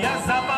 Yes.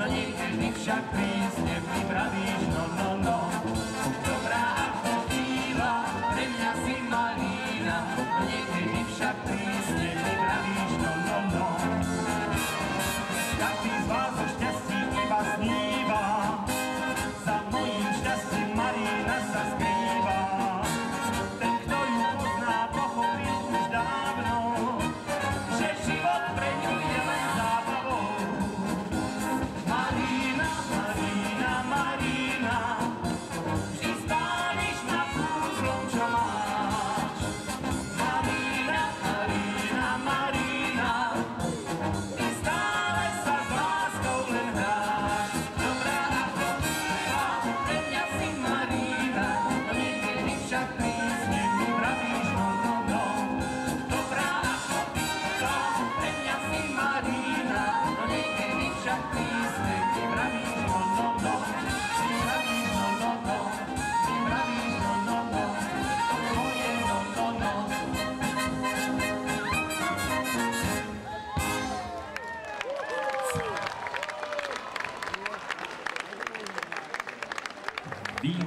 to nechceš, však prísne pripravíš, no, no, no. Dobrá ako býva, pre mňa si malína, to nechceš, však prísne the